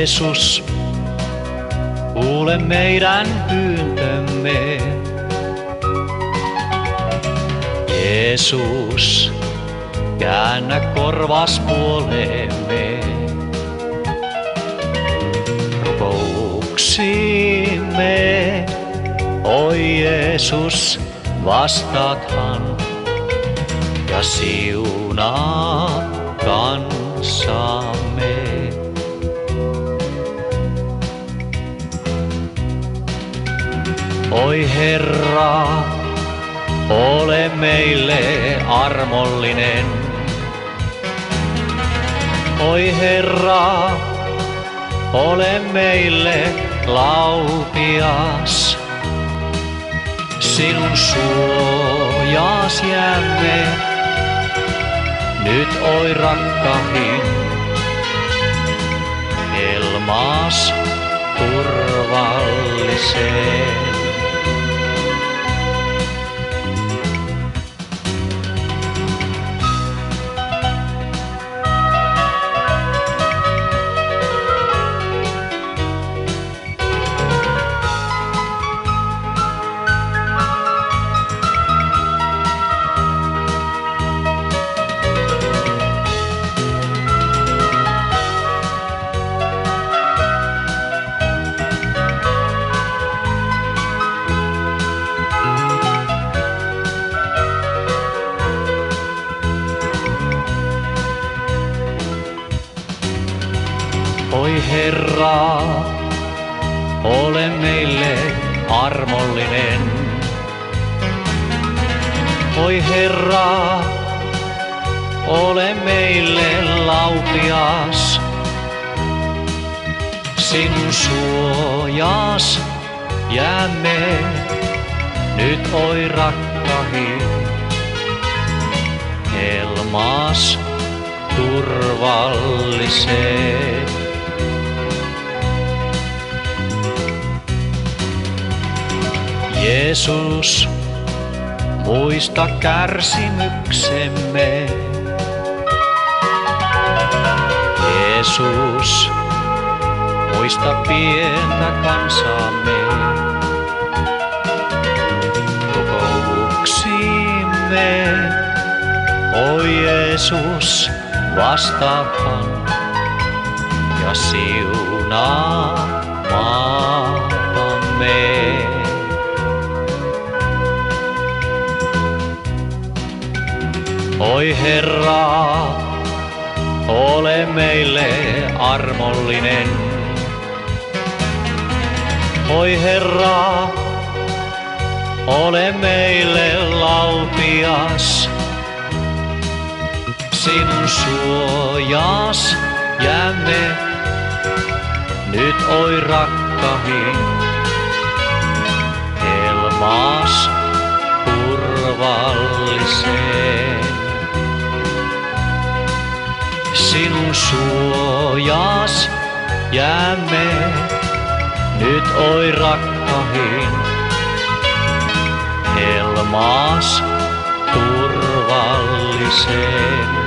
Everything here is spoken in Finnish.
Jeesus, kuule meidän pyyntömme. Jeesus, käännä korvas puolemme. Rukouksimme, oi Jeesus, vastaathan ja siunaa kansamme. Oi Herra, ole meille armollinen. Oi Herra, ole meille laupias. Sinun suojas jäämme, nyt oi rakkahin. Elmas turvalliseen. Oi Herra, ole meille armollinen. Oi Herra, ole meille laupias. Sinun suojas jäämme nyt oi rakkahin. Elmas turvalliseen. Jeesus, muista kärsimyksemme. Jeesus, muista pientä kansaamme. Rukouksimme, oi Jeesus, vastaahan ja siunaa maatamme. Oi Herra, ole meille armollinen. Oi Herra, ole meille laupias. Sinun suojas jäämme nyt oi rakkahin. Elmas turvalliseen. Sinun suojas jäämme nyt oi rakkahin. Elmas turvalliseen.